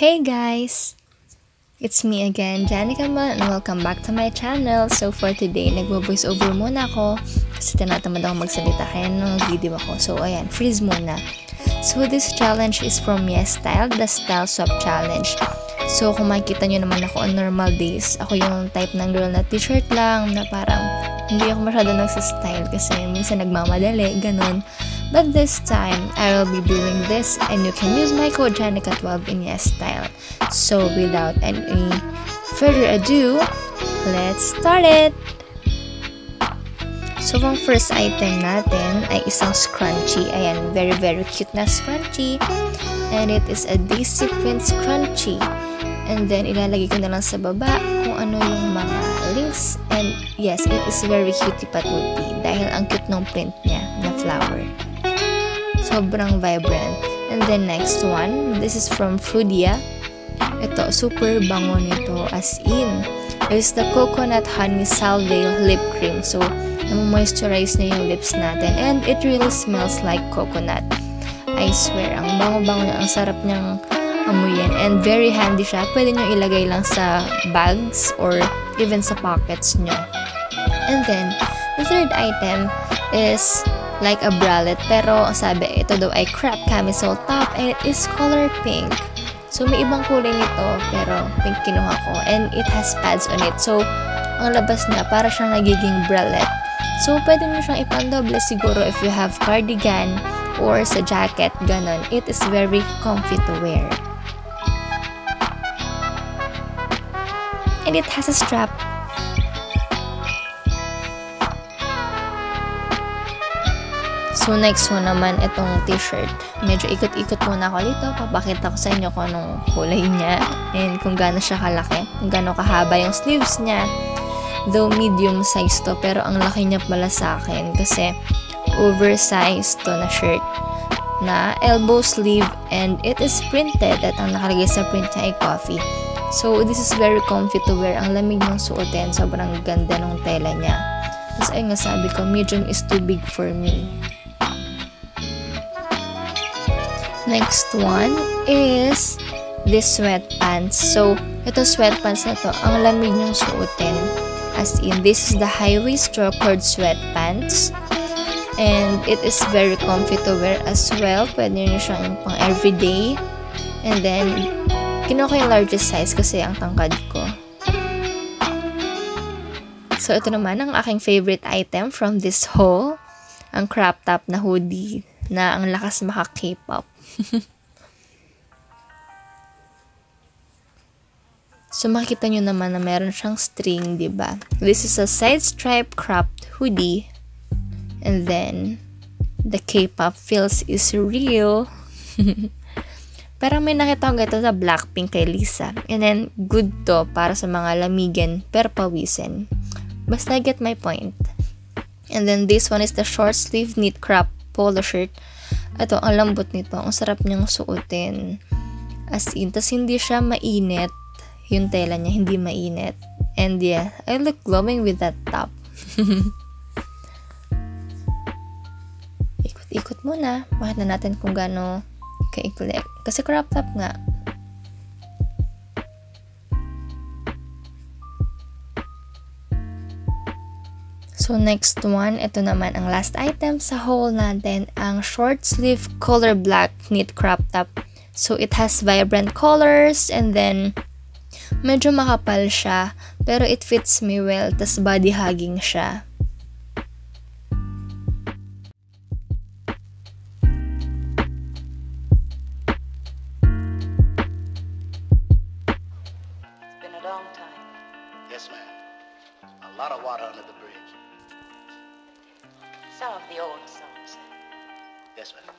Hey guys! It's me again, Janica Ma, and welcome back to my channel. So for today, nagvo-voice over muna ako kasi tinatamad ako magsalita kaya no video ako. So ayan, freeze muna. So this challenge is from Yes Style, the Style Swap Challenge. So kung makikita nyo naman ako on normal days, ako yung type ng girl na t-shirt lang, na parang hindi ako masyado nagsistyle kasi minsan nagmamadali, ganun. But this time, I will be doing this and you can use my code Janica12 in Yes Style. So without any further ado, let's start it! So, ang first item natin ay isang scrunchie. Ayan, very very cute na scrunchie. And it is a Daisy print scrunchie. And then, ilalagay ko na lang sa baba kung ano yung mga links. And yes, it is very cutie patuti dahil ang cute ng print niya na flower. Sobrang vibrant. And then next one, this is from Frudia. Ito, super bango nito as in. There's the coconut honey salve lip cream. So, moisturize na yung lips natin. And it really smells like coconut. I swear, ang bango-bango niya. Ang sarap niyang amuyin. And very handy siya. Pwede nyo ilagay lang sa bags or even sa pockets nyo. And then, the third item is like a bralette. Pero sabi, ito daw ay crop camisole top and it is color pink. So, may ibang kulay nito, pero pink kinuha ko. And it has pads on it. So, ang labas niya, para siyang nagiging bralette. So, pwede mo siyang ipandoble siguro if you have cardigan or sa jacket, ganon. It is very comfy to wear. And it has a strap So, next one naman, itong t-shirt. Medyo ikot-ikot muna ako dito. Papakita ko sa inyo kung anong kulay niya and kung gaano siya kalaki. Kung gaano kahaba yung sleeves niya. Though medium size to, pero ang laki niya pala sa akin kasi oversized to na shirt na elbow sleeve and it is printed at ang nakalagay sa print niya ay coffee. So, this is very comfy to wear. Ang lamig ng suotin. Sobrang ganda ng tela niya. Tapos, ayun nga sabi ko, medium is too big for me. Next one is this sweatpants. So, ito sweatpants na to, ang lamig niyong suotin. As in, this is the high-waist checkered sweatpants. And it is very comfy to wear as well. Pwede nyo siyang pang everyday. And then, kinuha ko yung largest size kasi ang tangkad ko. So, ito naman ang aking favorite item from this haul. Ang crop top na hoodie na ang lakas maka-K-pop. so, makikita nyo naman na meron siyang string, ba diba? This is a side stripe cropped hoodie. And then, the K-pop feels is real. Parang may nakita ko ito sa Blackpink kay Lisa. And then, good to para sa mga lamigan pero pawisin. Basta get my point. And then, this one is the short sleeve knit crop polo shirt. Ito, ang lambot nito. Ang sarap niyang suotin. As in, tas hindi siya mainit. Yung tela niya, hindi mainit. And yeah, I look glowing with that top. Ikot-ikot muna. Makita natin kung gaano kaikli. Kasi crop top nga. So, next one, ito naman ang last item sa haul natin, ang short sleeve color black knit crop top. So, it has vibrant colors and then medyo makapal siya, pero it fits me well, tas body hugging siya. Yes, ma'am. A lot of water under the bridge. Some of the old. Yes, ma'am.